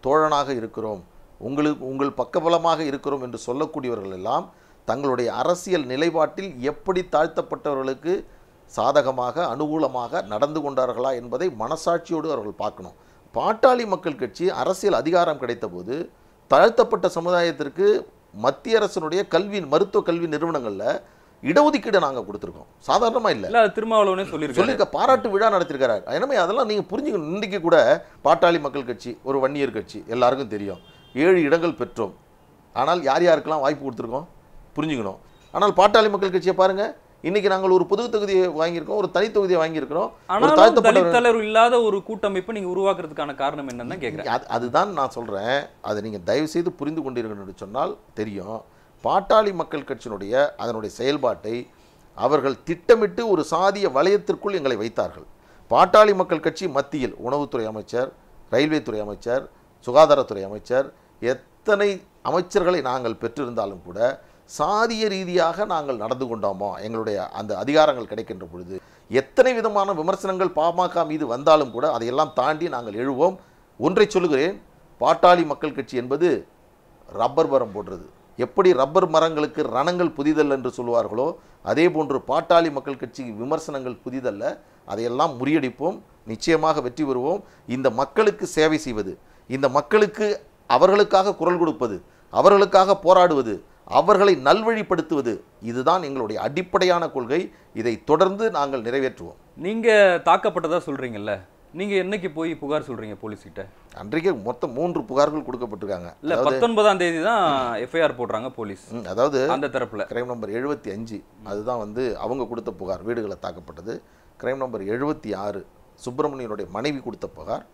தோழனாக இருக்கிறோம் உங்களுக்கு உங்கள் பக்கபலமாக இருக்கிறோம் என்று சொல்லக்கூடியவர்கள் எல்லாம் தங்களுடைய அரசியல் நிலைப்பாட்டில் எப்படி தாழ்த்தப்பட்டவர்களுக்கு சாதகமாக அனுகூலமாக நடந்து கொண்டார்களா என்பதை மனசாட்சியோடு அவர்கள் பார்க்கணும். பாட்டாளி மக்கள் கட்சி அரசியல் அதிகாரம் கிடைத்தபோது தாழ்த்தப்பட்ட சமுதாயத்திற்கு மத்திய அரசினுடைய கல்வி மருத்துவ கல்வி நிறுவனங்களில் இடஒதுக்கீடு நாங்கள் கொடுத்துருக்கோம். சாதாரணமாக இல்லை. இல்ல திருமாவளவனே சொல்லியிருக்காரு. சொல்லியிருக்க பாராட்டு விழா நடத்திருக்காரு எனவே அதெல்லாம் நீங்கள் புரிஞ்சுக்கணும். இன்றைக்கு கூட பாட்டாளி மக்கள் கட்சி ஒரு வன்னியர் கட்சி எல்லாருக்கும் தெரியும். ஏழு இடங்கள் பெற்றோம். ஆனால் யார் யாருக்கெல்லாம் வாய்ப்பு கொடுத்துருக்கோம்? புரிஞ்சுக்கணும். ஆனால் பாட்டாளி மக்கள் கட்சியை பாருங்க இன்னைக்கு நாங்கள் ஒரு பொது தொகுதியை வாங்கியிருக்கோம் ஒரு தனி தொகுதியை வாங்கியிருக்கிறோம். தலைவர் இல்லாத ஒரு கூட்டமைப்பு நீங்க உருவாக்குறதுக்கான காரணம் என்னன்னு தான் கேக்குறேன். அது அதுதான் நான் சொல்கிறேன் அதை நீங்கள் தயவு செய்து புரிந்து கொண்டீர்கள் என்று சொன்னால் தெரியும். பாட்டாளி மக்கள் கட்சியினுடைய அதனுடைய செயல்பாட்டை அவர்கள் திட்டமிட்டு ஒரு சாதிய வலயத்திற்குள் எங்களை வைத்தார்கள். பாட்டாளி மக்கள் கட்சி மத்தியில் உணவுத்துறை அமைச்சர் ரயில்வே துறை அமைச்சர் சுகாதாரத்துறை அமைச்சர் எத்தனை அமைச்சர்களை நாங்கள் பெற்றிருந்தாலும் கூட சாதிய ரீதியாக நாங்கள் நடந்து கொண்டோமோ? எங்களுடைய அந்த அதிகாரங்கள் கிடைக்கின்ற பொழுது எத்தனை விதமான விமர்சனங்கள் பாமக மீது வந்தாலும் கூட அதையெல்லாம் தாண்டி நாங்கள் எழுவோம். ஒன்றை சொல்லுகிறேன் பாட்டாளி மக்கள் கட்சி என்பது ரப்பர் மரம் போன்றது. எப்படி ரப்பர் மரங்களுக்கு ரணங்கள் புதிதல்ல என்று சொல்லுவார்களோ அதே போன்று பாட்டாளி மக்கள் கட்சிக்கு விமர்சனங்கள் புதிதல்ல. அதையெல்லாம் முறியடிப்போம் நிச்சயமாக வெற்றி பெறுவோம். இந்த மக்களுக்கு சேவை செய்வது இந்த மக்களுக்கு அவர்களுக்காக குரல் கொடுப்பது அவர்களுக்காக போராடுவது அவர்களை நல்வழிப்படுத்துவது இதுதான் எங்களுடைய அடிப்படையான கொள்கை. இதை தொடர்ந்து நாங்கள் நிறைவேற்றுவோம். நீங்க தாக்கப்பட்டதா சொல்றீங்கல்ல? நீங்க என்னைக்கு போய் புகார் சொல்றீங்க போலீஸ் கிட்ட அன்றைக்கே மொத்தம் மூன்று புகார்கள் கொடுக்கப்பட்டிருக்காங்க. இல்ல பத்தொன்பதாம் தேதி தான் எஃப்ஐஆர் போடுறாங்க போலீஸ். அதாவது அந்த தரப்புல. கிரைம் நம்பர் எழுபத்தி அஞ்சு. அதுதான் வந்து அவங்க கொடுத்த புகார். வீடுகளை தாக்கப்பட்டது. கிரைம் நம்பர் எழுபத்தி ஆறு. சுப்பிரமணியனுடைய மனைவி கொடுத்த புகார்.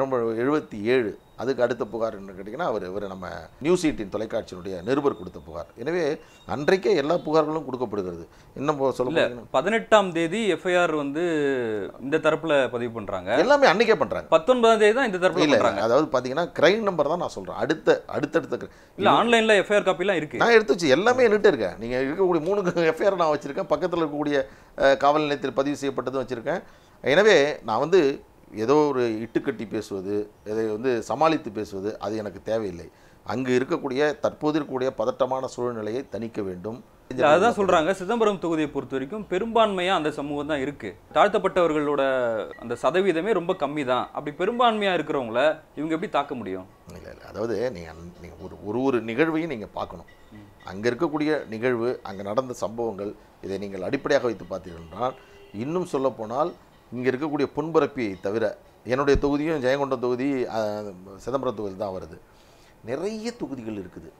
நம்பர் எழுபத்தி ஏழு. அதுக்கு அடுத்த புகார் என்ன கேட்டிங்கன்னா அவர் இவர் நம்ம நியூஸ் எயிட்டின் தொலைக்காட்சியினுடைய நிருபர் கொடுத்த புகார். எனவே அன்றைக்கே எல்லா புகார்களும் கொடுக்கப்படுகிறது. இன்னும் சொல்ல பதினெட்டாம் தேதி எஃப்ஐஆர் வந்து இந்த தரப்புல பதிவு பண்றாங்க. எல்லாமே அன்னைக்கே பண்ணுறாங்க பத்தொன்பதாம் தேதி தான் இந்த தரப்புல இல்லை அதாவது பார்த்தீங்கன்னா கிரைம் நம்பர் தான் நான் சொல்கிறேன் அடுத்த அடுத்தடுத்த இல்ல ஆன்லைன்ல எஃப்ஐஆர் காப்பிலாம் இருக்கு. நான் எடுத்து வச்சு எல்லாமே என்கிட்ட இருக்கேன் நீங்கள் இருக்கக்கூடிய மூணு எஃப்ஐஆர் நான் வச்சுருக்கேன். பக்கத்தில் இருக்கக்கூடிய காவல் நிலையத்தில் பதிவு செய்யப்பட்டதும் வச்சுருக்கேன். எனவே நான் வந்து ஏதோ ஒரு இட்டுக்கட்டி பேசுவது இதை வந்து சமாளித்து பேசுவது அது எனக்கு தேவையில்லை. அங்கு இருக்கக்கூடிய தற்போது இருக்கக்கூடிய பதட்டமான சூழ்நிலையை தணிக்க வேண்டும். அதுதான் சொல்றாங்க. சிதம்பரம் தொகுதியை பொறுத்த வரைக்கும் பெரும்பான்மையா அந்த சமூகம் தான் இருக்கு. தாழ்த்தப்பட்டவர்களோட அந்த சதவீதமே ரொம்ப கம்மி தான். அப்படி பெரும்பான்மையா இருக்கிறவங்கள இவங்க எப்படி தாக்க முடியும்? இல்லை இல்லை. அதாவது நீங்கள் ஒரு ஒரு ஒரு நிகழ்வையும் நீங்கள் பார்க்கணும். அங்கே இருக்கக்கூடிய நிகழ்வு அங்கே நடந்த சம்பவங்கள் இதை நீங்கள் அடிப்படையாக வைத்து பார்த்தீர்கள் என்றால் இன்னும் சொல்லப்போனால் இங்கே இருக்கக்கூடிய புன்பரப்பியை தவிர என்னுடைய தொகுதியும் ஜெயங்கொண்டம் தொகுதி சிதம்பரம் தொகுதி தான் வருது. நிறைய தொகுதிகள் இருக்குது.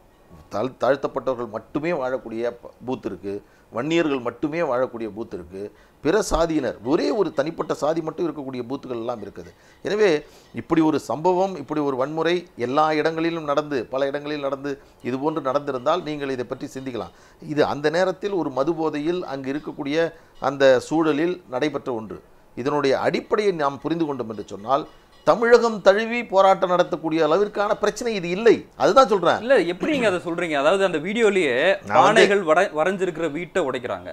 தாழ் தாழ்த்தப்பட்டவர்கள் மட்டுமே வாழக்கூடிய பூத் இருக்குது வன்னியர்கள் மட்டுமே வாழக்கூடிய பூத் இருக்குது பிற சாதியினர் ஒரே ஒரு தனிப்பட்ட சாதி மட்டும் இருக்கக்கூடிய பூத்துகள் எல்லாம் இருக்குது. எனவே இப்படி ஒரு சம்பவம் இப்படி ஒரு வன்முறை எல்லா இடங்களிலும் நடந்து பல இடங்களில் நடந்து இது போன்று நடந்திருந்தால் நீங்கள் இதை பற்றி சிந்திக்கலாம். இது அந்த நேரத்தில் ஒரு மது போதையில் அங்கு இருக்கக்கூடிய அந்த சூழலில் நடைபெற்ற ஒன்று. இதனுடைய அடிப்படையை நாம் புரிந்து கொண்டோம் என்று சொன்னால் தமிழகம் தழுவி போராட்டம் நடத்தக்கூடிய அளவிற்கான பிரச்சனை இது இல்லை. அதுதான் சொல்றேன். இல்ல எப்படி நீங்க அதை சொல்றீங்க? அதாவது அந்த வீடியோலயே பானைகள் வட வரைஞ்சிருக்கிற வீட்டை உடைக்கிறாங்க.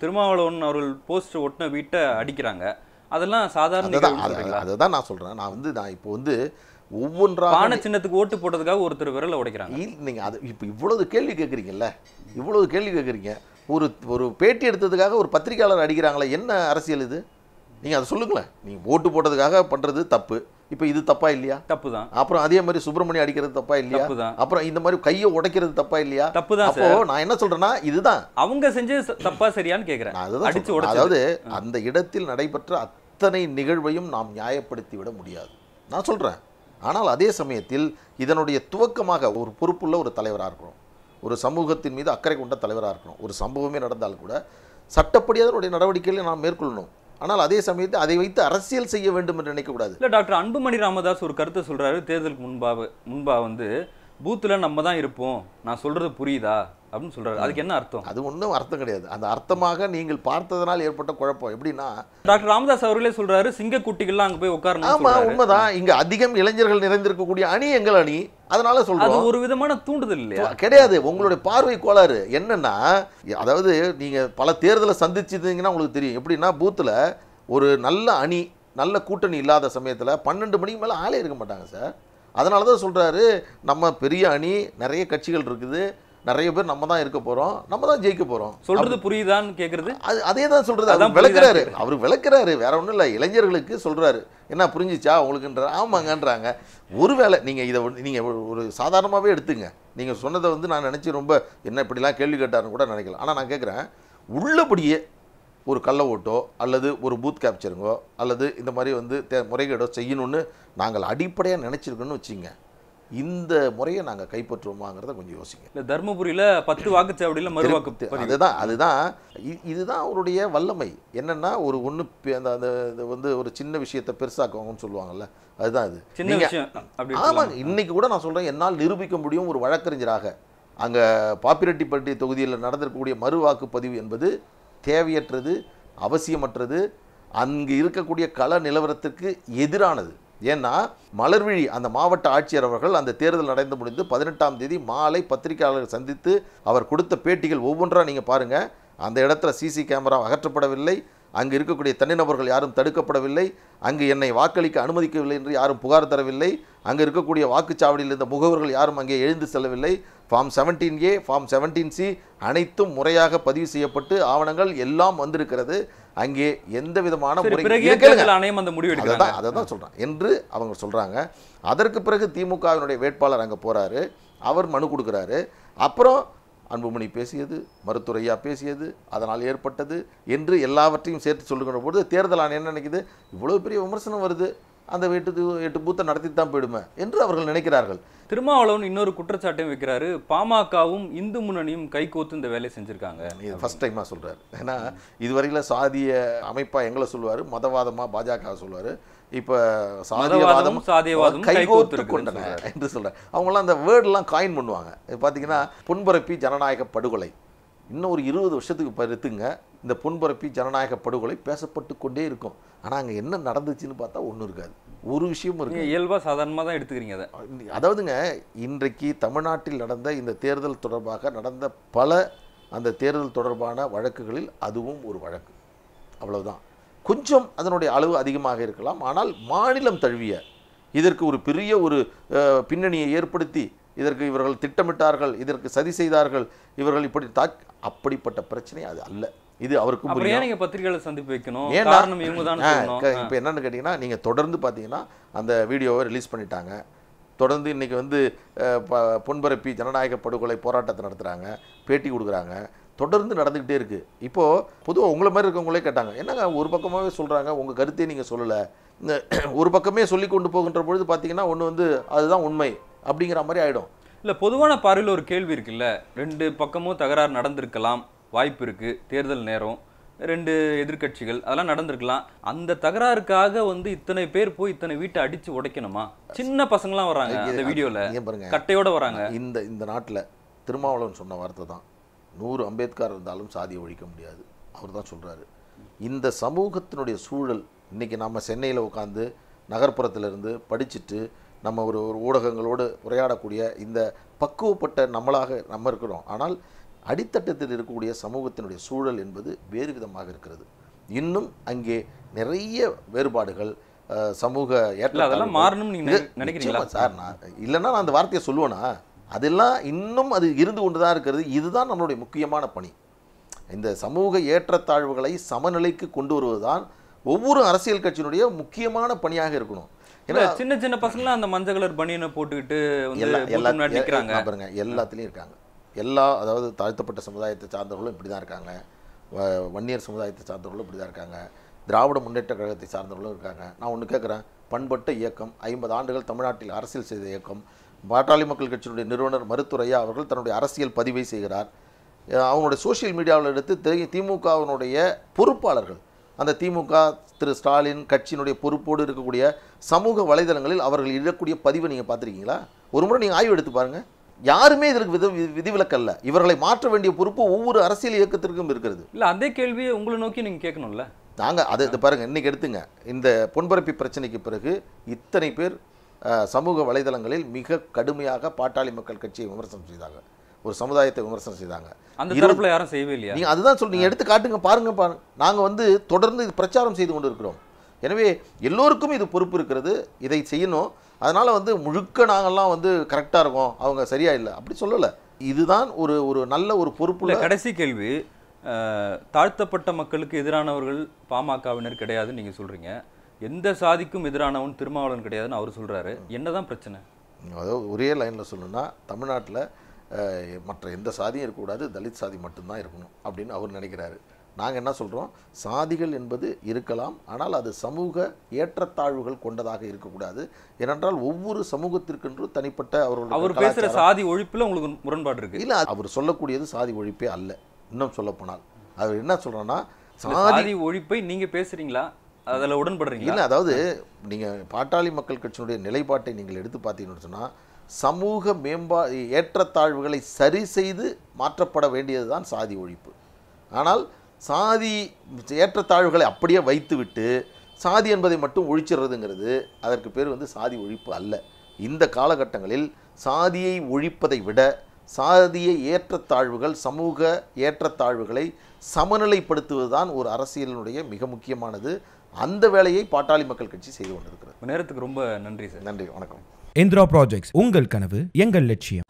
திருமாவளவன் அவர்கள் போஸ்ட் ஒட்டின வீட்டை அடிக்கிறாங்க. அதெல்லாம் சாதாரண அதுதான் நான் சொல்றேன். நான் வந்து நான் இப்போ வந்து ஒவ்வொன்றாக பானை சின்னத்துக்கு ஓட்டு போட்டதுக்காக ஒருத்தர் விரல உடைக்கிறாங்க. நீங்க அது இப்போ இவ்வளவு கேள்வி கேட்குறீங்கல்ல இவ்வளவு கேள்வி கேட்குறீங்க ஒரு ஒரு பேட்டி எடுத்ததுக்காக ஒரு பத்திரிக்கையாளர் அடிக்கிறாங்களே என்ன அரசியல் இது? நீங்க அதை சொல்லுங்களேன். நீங்க ஓட்டு போட்டதுக்காக பண்றது தப்பு. இப்போ இது தப்பா இல்லையா? தப்பு தான் அப்புறம் அதே மாதிரி சுப்பிரமணியம் அடிக்கிறது தப்பா இல்லையா? அப்புறம் இந்த மாதிரி கையை உடைக்கிறது தப்பா இல்லையா? தப்பு தான் அப்போ நான் என்ன சொல்றேன்னா இதுதான். அவங்க செஞ்சு தப்பா சரியான்னு கேக்குறேன். நான் அதுதான் அதாவது அந்த இடத்தில் நடைபெற்ற அத்தனை நிகழ்வையும் நாம் நியாயப்படுத்தி விட முடியாது. நான் சொல்றேன். ஆனால் அதே சமயத்தில் இதனுடைய துவக்கமாக ஒரு பொறுப்புள்ள ஒரு தலைவராக இருக்கிறோம் ஒரு சமூகத்தின் மீது அக்கறை கொண்ட தலைவராக இருக்கணும். ஒரு சம்பவமே நடந்தால் கூட சட்டப்படி அதனுடைய நடவடிக்கைகளை நாம் மேற்கொள்ளணும். ஆனால் அதே சமயத்தில் அதை வைத்து அரசியல் செய்ய வேண்டும் என்று நினைக்கக்கூடாது. இல்லை டாக்டர் அன்புமணி ராமதாஸ் ஒரு கருத்தை சொல்றாரு. தேர்தலுக்கு முன்பாக முன்பா வந்து பூத்துல நம்ம தான் இருப்போம். நான் சொல்றது புரியுதா? அப்படின்னு சொல்றாரு. அதுக்கு என்ன அர்த்தம்? அது ஒன்றும் அர்த்தம் கிடையாது. அந்த அர்த்தமாக நீங்கள் பார்த்ததனால் ஏற்பட்ட குழப்பம். எப்படின்னா டாக்டர் ராமதாஸ் அவர்களே சொல்றாரு சிங்க குட்டிகள்லாம் அங்க போய் உட்காரணும் ஆமா உண்மைதான். இங்க அதிகம் இளைஞர்கள் நிறைந்திருக்கக்கூடிய அணி எங்கள் அணி. அதனால அது சொல்றோம் ஒரு விதமான தூண்டுதல் இல்லையா? கிடையாது. உங்களுடைய பார்வை கோளாறு என்னன்னா அதாவது நீங்க பல தேர்தலை சந்திச்சிருந்தீங்கன்னா உங்களுக்கு தெரியும். எப்படின்னா பூத்துல ஒரு நல்ல அணி நல்ல கூட்டணி இல்லாத சமயத்துல பன்னெண்டு மணிக்கு மேல ஆளே இருக்க மாட்டாங்க சார். அதனால தான் சொல்றாரு நம்ம பெரிய அணி நிறைய கட்சிகள் இருக்குது நிறைய பேர் நம்ம தான் இருக்க போறோம் நம்ம தான் ஜெயிக்க போறோம். சொல்றது புரியுதான்னு கேக்குறது? அது அதே தான் சொல்றது அதான் விளக்குறாரு அவர் விளக்குறாரு வேற ஒன்றும் இல்லை இளைஞர்களுக்கு சொல்றாரு என்ன புரிஞ்சிச்சா உங்களுக்குன்ற ஆமாங்கன்றாங்க. ஒருவேளை நீங்கள் இதை நீங்கள் ஒரு- ஒரு சாதாரணமாகவே எடுத்துங்க. நீங்கள் சொன்னதை வந்து நான் நினச்சி ரொம்ப என்ன இப்படிலாம் கேள்வி கேட்டாருன்னு கூட நினைக்கலாம் ஆனால் நான் கேட்குறேன் உள்ளபடியே ஒரு கள்ள ஓட்டோ அல்லது ஒரு பூத் கேப்சருங்கோ அல்லது இந்த மாதிரி வந்து தே முறைகேடோ செய்யணும்னு நாங்கள் அடிப்படையாக நினச்சிருக்கோன்னு வச்சுங்க இந்த முறையை நாங்கள் கைப்பற்றுவோமாங்கிறத கொஞ்சம் யோசிங்க. இல்ல தர்மபுரியில பத்து வாக்குச்சாவடியில மறுவாக்கு. அதுதான் அதுதான். இதுதான் அவருடைய வல்லமை. என்னன்னா ஒரு ஒன்று அந்த அந்த வந்து ஒரு சின்ன விஷயத்தை பெருசாக்குவாங்கன்னு சொல்லுவாங்கல்ல. அதுதான் இது சின்ன விஷயம் அப்படி ஆமாங்க. இன்னைக்கு கூட நான் சொல்றேன் என்னால் நிரூபிக்க முடியும் ஒரு வழக்கறிஞராக. அங்க பாப்பிரெட்டிப்பட்டி தொகுதியில் நடந்திருக்கக்கூடிய மறு வாக்குப்பதிவு என்பது தேவையற்றது அவசியமற்றது அங்கு இருக்கக்கூடிய கள நிலவரத்திற்கு எதிரானது. ஏன்னா மலர்விழி அந்த மாவட்ட ஆட்சியர் அவர்கள் அந்த தேர்தல் நடந்து முடிந்து பதினெட்டாம் தேதி மாலை பத்திரிகையாளர்கள் சந்தித்து அவர் கொடுத்த பேட்டிகள் ஒவ்வொன்றாக நீங்கள் பாருங்கள் அந்த இடத்துல சிசி கேமரா அகற்றப்படவில்லை. அங்கு இருக்கக்கூடிய தனிநபர்கள் யாரும் தடுக்கப்படவில்லை. அங்கு என்னை வாக்களிக்க அனுமதிக்கவில்லை என்று யாரும் புகார் தரவில்லை. அங்கு இருக்கக்கூடிய வாக்குச்சாவடியில் இருந்த முகவர்கள் யாரும் அங்கே எழுந்து செல்லவில்லை. Form seventeen A form seventeen C அனைத்தும் முறையாக பதிவு செய்யப்பட்டு ஆவணங்கள் எல்லாம் வந்திருக்கிறது. அங்கே எந்த விதமான ஆணையம் அந்த முடிவு தான் அதை தான் சொல்கிறேன் என்று அவங்க சொல்கிறாங்க அதற்கு பிறகு திமுகவினுடைய வேட்பாளர் அங்கே போகிறாரு அவர் மனு கொடுக்குறாரு. அப்புறம் அன்புமணி பேசியது மருத்துவரையா பேசியது அதனால் ஏற்பட்டது என்று எல்லாவற்றையும் சேர்த்து சொல்லுகிற போது தேர்தல் ஆணையம் என்ன நினைக்குது? இவ்வளோ பெரிய விமர்சனம் வருது. அந்த எட்டு எட்டு பூத்தை நடத்தி தான் போயிடுமே என்று அவர்கள் நினைக்கிறார்கள். திருமாவளவன் இன்னொரு குற்றச்சாட்டையும் வைக்கிறாரு. பாமகவும் இந்து முன்னணியும் கைகோத்து இந்த வேலையை செஞ்சிருக்காங்க. இது ஃபர்ஸ்ட் டைமாக சொல்றாரு. ஏன்னா இதுவரையில் சாதிய அமைப்பா எங்களை சொல்லுவார் மதவாதமா பாஜக சொல்லுவார். இப்போ சாதியவாதம் சாதியவாதமும் கைகோத்து கொண்டன. என்று சொல்றாரு அவங்களாம் அந்த வேர்டெலாம் காயின் பண்ணுவாங்க. இது பார்த்தீங்கன்னா பொன்பரப்பி ஜனநாயக படுகொலை. இன்னும் ஒரு இருபது வருஷத்துக்கு பருத்துங்க இந்த பொன்பரப்பி ஜனநாயக படுகொலை பேசப்பட்டு கொண்டே இருக்கும். ஆனால் அங்கே என்ன நடந்துச்சுன்னு பார்த்தா ஒன்றும் இருக்காது. ஒரு விஷயமும் இருக்கு நீங்க இயல்பா சாதாரணமா தான் எடுத்துக்கிறீங்க அதை. அதாவதுங்க இன்றைக்கு தமிழ்நாட்டில் நடந்த இந்த தேர்தல் தொடர்பாக நடந்த பல அந்த தேர்தல் தொடர்பான வழக்குகளில் அதுவும் ஒரு வழக்கு. அவ்வளவுதான். கொஞ்சம் அதனுடைய அளவு அதிகமாக இருக்கலாம். ஆனால் மாநிலம் தழுவிய இதற்கு ஒரு பெரிய ஒரு பின்னணியை ஏற்படுத்தி இதற்கு இவர்கள் திட்டமிட்டார்கள் இதற்கு சதி செய்தார்கள் இவர்கள் இப்படி தா அப்படிப்பட்ட பிரச்சனை அது அல்ல. இது அப்புறம் புரியும். நீங்க பத்திரிகையில சந்திப்பு வைக்கணும்? காரணம் இவங்க தான் இப்ப என்னன்னு கேட்டிங்கன்னா நீங்க தொடர்ந்து பார்த்தீங்கன்னா அந்த வீடியோவை ரிலீஸ் பண்ணிட்டாங்க. தொடர்ந்து இன்னைக்கு வந்து பொன்பரப்பி ஜனநாயக படுகொலை போராட்டத்தை நடத்துறாங்க பேட்டி கொடுக்குறாங்க. தொடர்ந்து நடந்துக்கிட்டே இருக்கு. இப்போ பொதுவாக உங்களை மாதிரி இருக்கவங்களே கேட்டாங்க என்னங்க ஒரு பக்கமாவே சொல்றாங்க உங்க கருத்தையே நீங்க சொல்லல. இந்த ஒரு பக்கமே சொல்லி கொண்டு போகின்ற பொழுது பார்த்தீங்கன்னா ஒன்று வந்து அதுதான் உண்மை அப்படிங்கிற மாதிரி ஆயிடும். இல்ல பொதுவான பார்வையில் ஒரு கேள்வி இருக்குல்ல ரெண்டு பக்கமும் தகராறு நடந்திருக்கலாம் வாய்ப்பு இருக்கு தேர்தல் நேரம் ரெண்டு எதிர்க்கட்சிகள் அதெல்லாம் நடந்திருக்கலாம். அந்த தகராறுக்காக வந்து இத்தனை பேர் போய் இத்தனை வீட்டை அடிச்சு உடைக்கணுமா? சின்ன பசங்களாம் வராங்க நீங்க பாருங்க. கட்டையோட வராங்க இந்த இந்த நாட்டில் திருமாவளவன் சொன்ன வார்த்தை தான். நூறு அம்பேத்கர் இருந்தாலும் சாதியை ஒழிக்க முடியாது. அவர் தான் சொல்கிறாரு இந்த சமூகத்தினுடைய சூழல் இன்றைக்கி நம்ம சென்னையில் உட்காந்து நகர்ப்புறத்திலிருந்து படிச்சுட்டு நம்ம ஒரு ஒரு ஊடகங்களோடு உரையாடக்கூடிய இந்த பக்குவப்பட்ட நம்மளாக நம்ம இருக்கிறோம். ஆனால் அடித்தட்டத்தில் இருக்கக்கூடிய சமூகத்தினுடைய சூழல் என்பது வேறு விதமாக இருக்கிறது. இன்னும் அங்கே நிறைய வேறுபாடுகள் சமூக இல்ல அதெல்லாம் ஏற்றத்தாழ்வுகள். மாறணும்னு நீங்க இது நினை- நினைக்கிறீங்களா? சார் நான் இல்லைன்னா நான் அந்த வார்த்தையை சொல்லுவேனா? அதெல்லாம் இன்னும் அது இருந்து கொண்டு தான் இருக்கிறது. இதுதான் நம்மளுடைய முக்கியமான பணி. இந்த சமூக ஏற்றத்தாழ்வுகளை சமநிலைக்கு கொண்டு வருவதுதான் ஒவ்வொரு அரசியல் கட்சியினுடைய முக்கியமான பணியாக இருக்கணும். ஏன்னா சின்ன சின்ன பசங்களாம் அந்த மஞ்சள் கலர் பனியனை போட்டுக்கிட்டு எல்லா பாருங்க எல்லாத்துலேயும் இருக்காங்க. எல்லா அதாவது தாழ்த்தப்பட்ட சமுதாயத்தை சார்ந்தவர்களும் இப்படி தான் இருக்காங்க வன்னியர் சமுதாயத்தை சார்ந்தவர்களும் இப்படி தான் இருக்காங்க. திராவிட முன்னேற்ற கழகத்தை சார்ந்தவர்களும் இருக்காங்க. நான் ஒன்று கேட்குறேன் பண்பட்ட இயக்கம் ஐம்பது ஆண்டுகள் தமிழ்நாட்டில் அரசியல் செய்த இயக்கம் பாட்டாளி மக்கள் கட்சியினுடைய நிறுவனர் மருத்துரையா அவர்கள் தன்னுடைய அரசியல் பதிவை செய்கிறார். அஹ் அவங்களுடைய சோஷியல் மீடியாவில் எடுத்து திமுகவினுடைய பொறுப்பாளர்கள் அந்த திமுக திரு ஸ்டாலின் கட்சியினுடைய பொறுப்போடு இருக்கக்கூடிய சமூக வலைதளங்களில் அவர்கள் இடக்கூடிய பதிவை நீங்கள் பார்த்துருக்கீங்களா? ஒரு முறை நீங்கள் ஆய்வு எடுத்து பாருங்க. யாருமே இதற்கு விதி விதிவிலக்கல்ல இவர்களை மாற்ற வேண்டிய பொறுப்பு ஒவ்வொரு அரசியல் இயக்கத்திற்கும் இருக்கிறது. இல்ல அதே கேள்வியை உங்களை நோக்கி நீங்க கேட்கணும்ல? நாங்கள் அது இது பாருங்க இன்னைக்கு எடுத்துங்க. இந்த பொன்பரப்பி பிரச்சனைக்கு பிறகு இத்தனை பேர் சமூக வலைதளங்களில் மிக கடுமையாக பாட்டாளி மக்கள் கட்சியை விமர்சனம் செய்தாங்க. ஒரு சமுதாயத்தை விமர்சனம் செய்தாங்க. அந்த தரப்புல யாரும் செய்யவே இல்லையா? நீங்க அதுதான் சொல்லி நீங்க எடுத்து காட்டுங்க பாருங்க பாருங்க நாங்க வந்து தொடர்ந்து இது பிரச்சாரம் செய்து கொண்டு இருக்கிறோம் எனவே எல்லோருக்கும் இது பொறுப்பு இருக்கிறது இதை செய்யணும். அதனால வந்து முழுக்க நாங்கெல்லாம் வந்து கரெக்டா இருக்கோம் அவங்க சரியா இல்லை. அப்படி சொல்லல. இதுதான் ஒரு ஒரு நல்ல ஒரு பொறுப்புள்ள கடைசி கேள்வி. தாழ்த்தப்பட்ட மக்களுக்கு எதிரானவர்கள் பாமகவினர் கிடையாதுன்னு நீங்க சொல்றீங்க. எந்த சாதிக்கும் எதிரானவன் திருமாவளவன் கிடையாதுன்னு அவர் சொல்றாரு. என்னதான் பிரச்சனை? அதாவது ஒரே லைனில் சொல்லணும்னா தமிழ்நாட்டில் மற்ற எந்த சாதியும் இருக்கக்கூடாது தலித் சாதி மட்டும்தான் இருக்கணும் அப்படின்னு அவர் நினைக்கிறாரு. நாங்கள் என்ன சொல்கிறோம் சாதிகள் என்பது இருக்கலாம் ஆனால் அது சமூக ஏற்றத்தாழ்வுகள் கொண்டதாக இருக்கக்கூடாது. ஏனென்றால் ஒவ்வொரு சமூகத்திற்கென்று தனிப்பட்ட அவர்களுடைய அவர் பேசுற கலாச்சாரம், சாதி ஒழிப்புல உங்களுக்கு முரண்பாடு இருக்கு. இல்ல அவர் சொல்லக்கூடியது சாதி ஒழிப்பே அல்ல. இன்னும் சொல்லப்போனால். அவர் என்ன சொல்றோன்னா இல்ல, சாதி ஒழிப்பை நீங்க பேசுறீங்களா? அதில் உடன்படுறீங்க இல்லை அதாவது நீங்கள் பாட்டாளி மக்கள் கட்சியினுடைய நிலைப்பாட்டை நீங்கள் எடுத்து பார்த்தீங்கன்னு சொன்னால் சமூக மேம்பா ஏற்றத்தாழ்வுகளை சரி செய்து மாற்றப்பட வேண்டியது தான் சாதி ஒழிப்பு. ஆனால் சாதி ஏற்றத்தாழ்வுகளை அப்படியே வைத்துவிட்டு சாதி என்பதை மட்டும் ஒழிச்சிடுறதுங்கிறது அதற்கு பேர் வந்து சாதி ஒழிப்பு அல்ல. இந்த காலகட்டங்களில் சாதியை ஒழிப்பதை விட சாதிய ஏற்றத்தாழ்வுகள் சமூக ஏற்றத்தாழ்வுகளை சமநிலைப்படுத்துவதுதான் ஒரு அரசியலினுடைய மிக முக்கியமானது. அந்த வேலையை பாட்டாளி மக்கள் கட்சி செய்து கொண்டிருக்கிறது. நேரத்துக்கு ரொம்ப நன்றி சார். நன்றி வணக்கம். இந்திரா ப்ராஜெக்ட்ஸ் உங்கள் கனவு எங்கள் லட்சியம்.